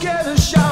scared of shot.